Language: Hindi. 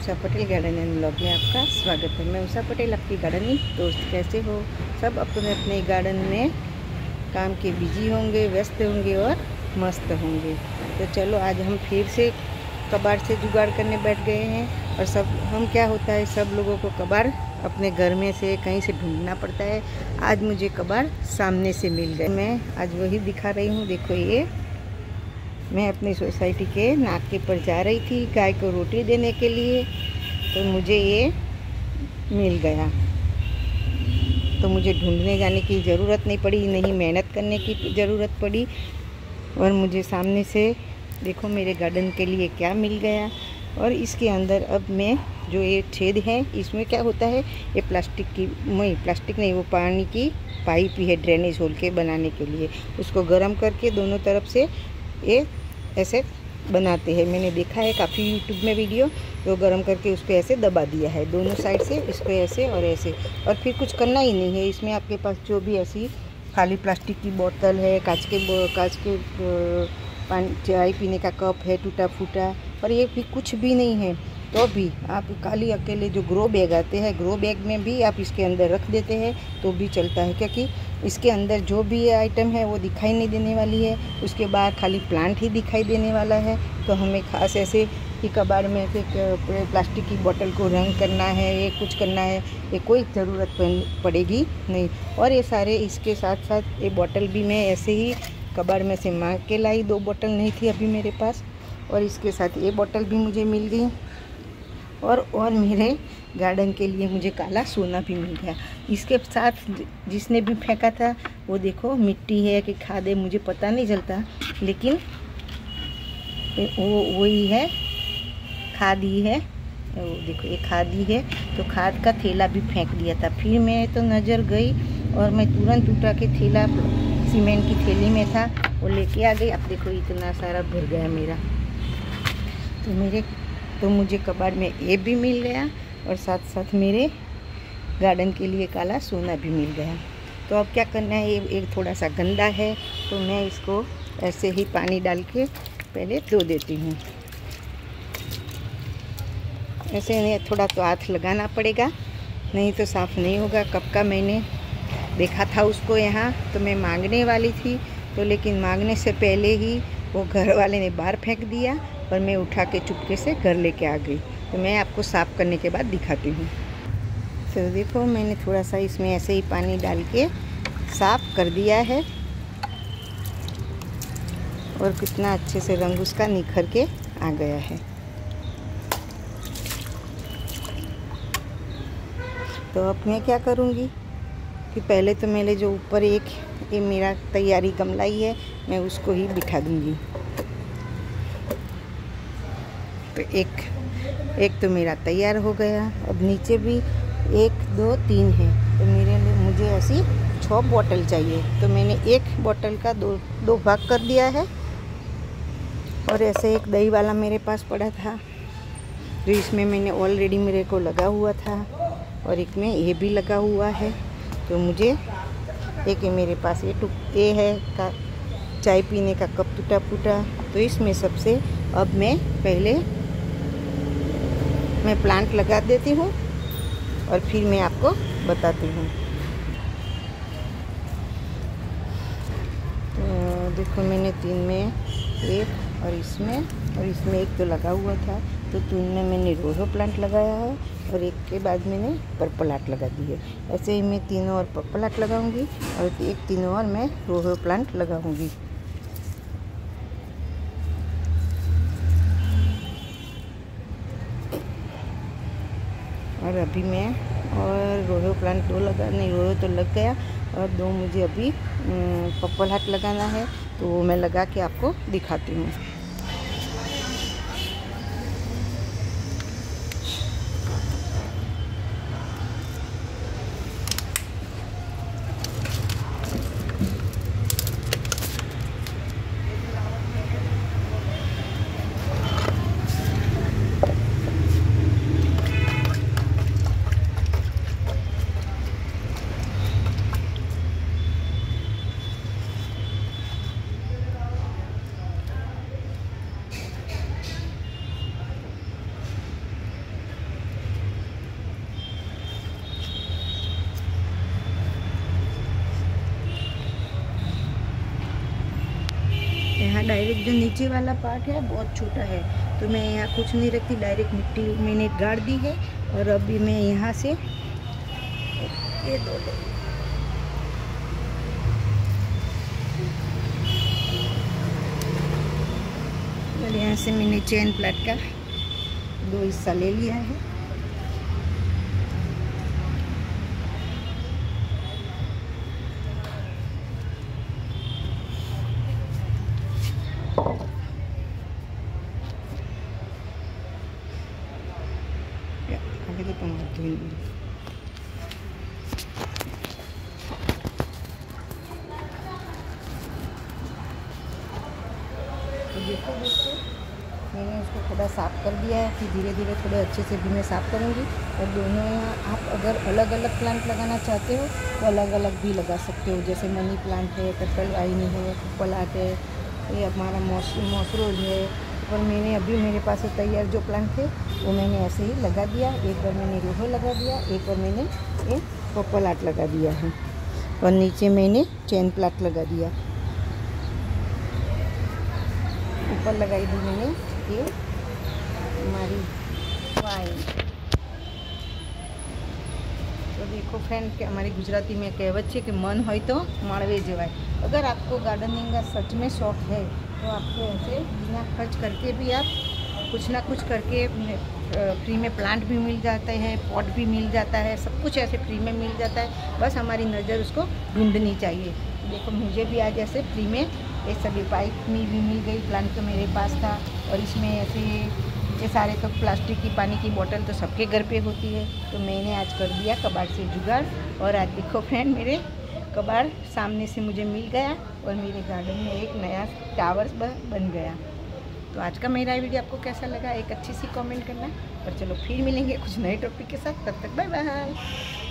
Usha Patel garden and blog में आपका स्वागत है। मैं उषा पटेल, आपकी गार्डनिंग दोस्त। कैसे हो? सब अपने अपने गार्डन में काम के बिज़ी होंगे, व्यस्त होंगे और मस्त होंगे। तो चलो, आज हम फिर से कबाड़ से जुगाड़ करने बैठ गए हैं और सब, हम क्या होता है, सब लोगों को कबाड़ अपने घर में से कहीं से ढूंढना पड़ता है। आज मुझे कबाड़ सामने से मिल गए। मैं आज वही दिखा रही हूँ। देखो ये मैं अपनी सोसाइटी के नाके पर जा रही थी गाय को रोटी देने के लिए तो मुझे ये मिल गया। तो मुझे ढूँढने जाने की ज़रूरत नहीं पड़ी, नहीं मेहनत करने की ज़रूरत पड़ी और मुझे सामने से, देखो मेरे गार्डन के लिए क्या मिल गया। और इसके अंदर अब मैं, जो ये छेद है, इसमें क्या होता है? ये प्लास्टिक की नहीं प्लास्टिक नहीं, वो पानी की पाइप ही है ड्रेनेज होल के बनाने के लिए। उसको गर्म करके दोनों तरफ़ से ये ऐसे बनाते हैं। मैंने देखा है काफ़ी यूट्यूब में वीडियो तो गर्म करके उसको ऐसे दबा दिया है। दोनों साइड से इसको ऐसे और ऐसे। और फिर कुछ करना ही नहीं है। इसमें आपके पास जो भी ऐसी खाली प्लास्टिक की बोतल है, कांच के कांच के पानी, चाय पीने का कप है टूटा फूटा और ये भी कुछ भी नहीं है। तो भी आप खाली अकेले जो ग्रो बैग आते हैं ग्रो बैग में भी आप इसके अंदर रख देते हैं तो भी चलता है। क्योंकि इसके अंदर जो भी आइटम है वो दिखाई नहीं देने वाली है। उसके बाद खाली प्लांट ही दिखाई देने वाला है। तो हमें खास ऐसे कि कबाड़ में से प्लास्टिक की बोतल को रंग करना है, ये कुछ करना है, ये कोई ज़रूरत पड़ेगी नहीं। और ये सारे इसके साथ साथ ये बोतल भी मैं ऐसे ही कबाड़ में से मांग के लाई। दो बोतल नहीं थी अभी मेरे पास। और इसके साथ ये बोतल भी मुझे मिल गई। और और मेरे गार्डन के लिए मुझे काला सोना भी मिल गया। इसके साथ जिसने भी फेंका था, वो देखो मिट्टी है कि खाद है मुझे पता नहीं चलता, लेकिन वो, वही है, खाद ही है वो देखो, ये खाद ही है तो खाद का थैला भी फेंक दिया था। फिर मैं तो नज़र गई और मैं तुरंत उठा के थैला, सीमेंट की थैली में था, वो लेके आ गई। अब देखो, इतना सारा भर गया मेरा। तो मेरे तो मुझे कबाड़ में ये भी मिल गया और साथ साथ मेरे गार्डन के लिए काला सोना भी मिल गया। तो अब क्या करना है? ये एक थोड़ा सा गंदा है तो मैं इसको ऐसे ही पानी डाल के पहले धो देती हूँ। ऐसे नहीं थोड़ा तो हाथ लगाना पड़ेगा, नहीं तो साफ़ नहीं होगा। कब का मैंने देखा था उसको यहाँ तो मैं मांगने वाली थी तो लेकिन मांगने से पहले ही वो घर वाले ने बाहर फेंक दिया और मैं उठा के चुपके से घर लेके आ गई। तो मैं आपको साफ़ करने के बाद दिखाती हूँ। तो देखो मैंने थोड़ा सा इसमें ऐसे ही पानी डाल के साफ़ कर दिया है। और कितना अच्छे से रंग उसका निखर के आ गया है। तो अब मैं क्या करूँगी कि पहले तो मैंने जो ऊपर एक, ये मेरा तैयारी गमला ही है, मैं उसको ही बिठा दूँगी। तो एक एक तो मेरा तैयार हो गया। अब नीचे भी एक, दो, तीन है। तो मेरे लिए मुझे ऐसी छः बोतल चाहिए। तो मैंने एक बोतल का दो दो भाग कर दिया है। और ऐसे एक दही वाला मेरे पास पड़ा था। जो इसमें मैंने ऑलरेडी मेरे को लगा हुआ था। और एक में ये भी लगा हुआ है। तो मुझे एक मेरे पास ये टुक, ये है का, चाय पीने का कप टूटा फूटा तो इसमें सबसे, अब मैं पहले, मैं प्लांट लगा देती हूँ। और फिर मैं आपको बताती हूँ। तो देखो मैंने तीन में एक और इसमें और इसमें एक तो लगा हुआ था। तो तीन में मैंने रोहो प्लांट लगाया है और एक के बाद मैंने पर्पल आर्ट लगा दी है। ऐसे ही मैं तीनों और पर्पल आर्ट लगाऊँगी और एक तीनों और मैं रोहो प्लांट लगाऊँगी। और अभी मैं और रोयो प्लांट दो लगा, नहीं रोयो तो लग गया और दो मुझे अभी पप्पल हाट लगाना है तो वो मैं लगा के आपको दिखाती हूँ। जो नीचे वाला पार्ट है, बहुत छोटा है। तो मैं यहाँ कुछ नहीं रखती डायरेक्ट मिट्टी मैंने गाड़ दी है और अभी मैं यहाँ से ये दो और यहाँ से मैंने चेन प्लेट का दो हिस्सा ले लिया है। आगे तो टमाटर तो देखो दोस्तों मैंने उसको थोड़ा साफ़ कर दिया है फिर धीरे धीरे थोड़े अच्छे से भी मैं साफ़ करूँगी और दोनों यहाँ आप अगर अलग अलग प्लांट लगाना चाहते हो तो अलग अलग भी लगा सकते हो। जैसे मनी प्लांट है कटल वाइनी है पलाट है, ये हमारा मौसरोज है और मैंने अभी मेरे पास तैयार जो प्लांट थे, वो मैंने ऐसे ही लगा दिया। एक बार मैंने रोहो लगा दिया, एक बार मैंने ये पपलाट लगा दिया है। और नीचे मैंने चैन प्लाट लगा दिया। ऊपर लगाई दी मैंने ये हमारी वाइन तो देखो फ्रेंड कि हमारी गुजराती में कहेवत है कि मन हो तो माड़वे जवाय अगर आपको गार्डनिंग का सच में शौक है तो आपको ऐसे बिना खर्च करके भी आप कुछ ना कुछ करके फ्री में प्लांट भी मिल जाता है पॉट भी मिल जाता है सब कुछ ऐसे फ्री में मिल जाता है बस हमारी नज़र उसको ढूंढनी चाहिए देखो मुझे भी आज ऐसे फ्री में ये सभी पाइप में भी मिल गई प्लांट तो मेरे पास था और इसमें ऐसे ये सारे तो प्लास्टिक की पानी की बोतल तो सबके घर पे होती है। तो मैंने आज कर दिया कबाड़ से जुगाड़ और आज देखो फ्रेंड मेरे कबाड़ सामने से मुझे मिल गया और मेरे गार्डन में एक नया टावर बन गया। तो आज का मेरा वीडियो आपको कैसा लगा एक अच्छी सी कॉमेंट करना और चलो फिर मिलेंगे कुछ नए टॉपिक के साथ। तब तक बाय बाय